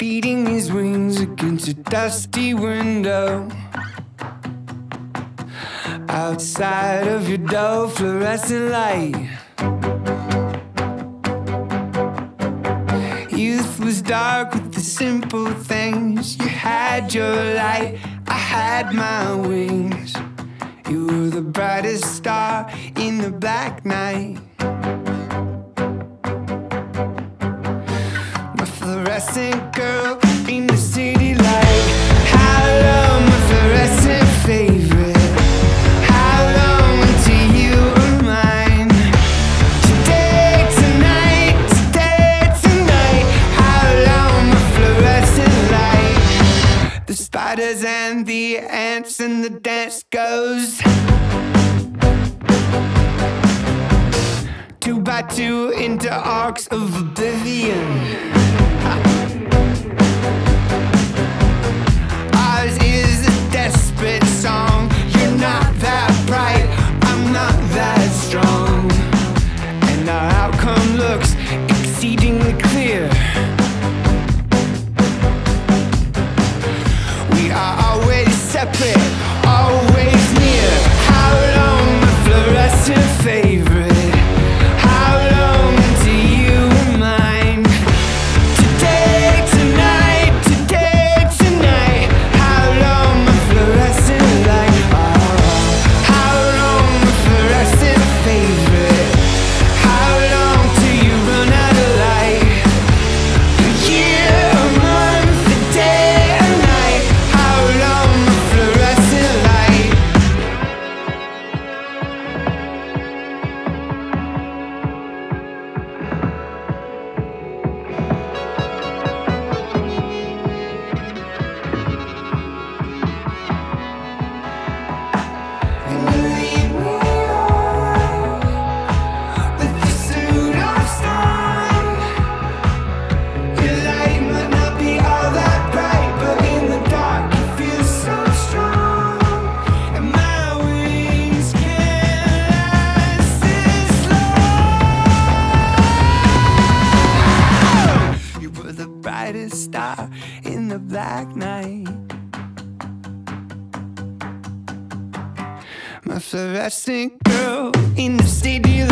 nose against a dusty window. Outside of your dull fluorescent light. Youth was dark with the simple things. You had your light, I had my wings. You were the brightest star in the black night. Fluorescent girl in the city light. How long, my fluorescent favorite? How long until you were mine? Today, tonight, today, tonight. How long, my fluorescent light? The spiders and the ants and the dance goes. Two by two into arcs of oblivion. Clear. We are always separate, always star in the black night. My fluorescent girl in the city